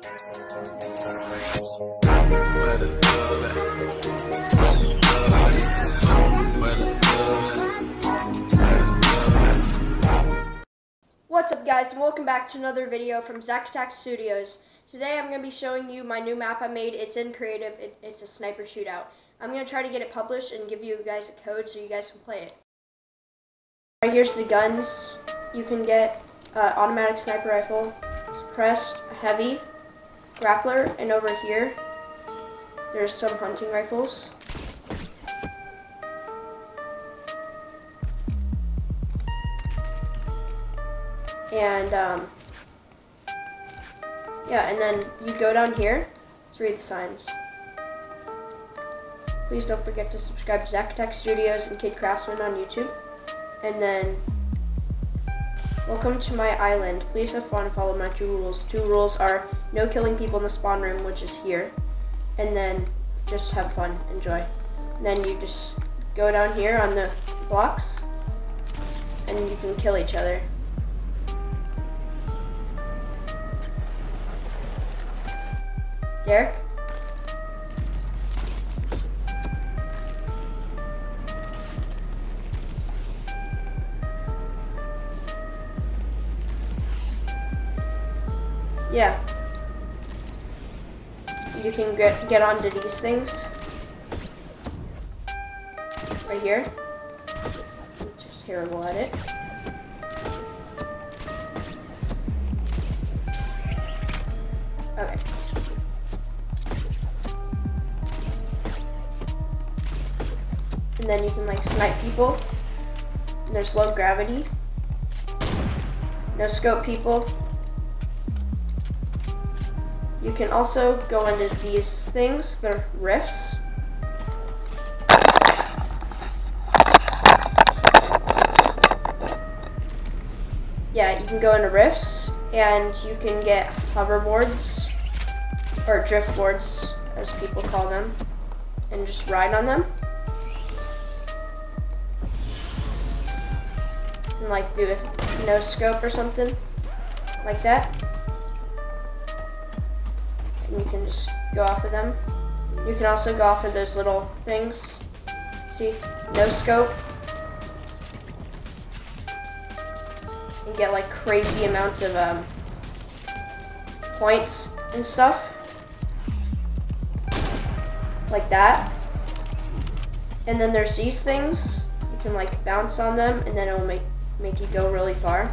What's up guys and welcome back to another video from Zach Attack Studios. Today I'm going to be showing you my new map I made. It's in creative. It, it's a sniper shootout. I'm going to try to get it published and give you guys a code so you guys can play it. Right here's the guns you can get. Uh, automatic sniper rifle, suppressed, heavy, grappler, and over here there's some hunting rifles. And um, yeah, and then you go down here to read the signs. Please don't forget to subscribe to Zach Attack Studios and Kid Craftsman on YouTube. And then, welcome to my island. Please have fun and follow my two rules. Two rules are no killing people in the spawn room, which is here. And then, just have fun, enjoy. And then you just go down here on the blocks, and you can kill each other. Derek? Yeah. You can get, get onto these things. Right here. Just terrible at it. Okay. And then you can like snipe people. There's low gravity. No scope people. You can also go into these things, they're rifts. Yeah, you can go into rifts and you can get hoverboards or drift boards as people call them and just ride on them. And like do a no scope or something like that you can just go off of them. You can also go off of those little things. See, no scope. And get like crazy amounts of um, points and stuff. Like that. And then there's these things. You can like bounce on them and then it will make, make you go really far.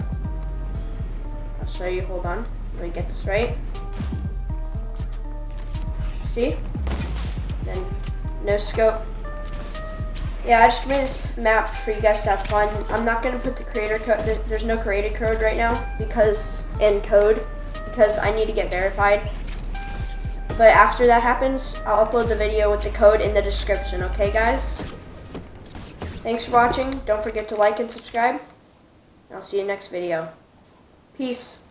I'll show you, hold on. Let me get this right. See? Then no scope. Yeah, I just made this map for you guys to have fun. I'm not gonna put the creator code. There's no created code right now because in code because I need to get verified. But after that happens, I'll upload the video with the code in the description. Okay, guys? Thanks for watching. Don't forget to like and subscribe. I'll see you next video. Peace.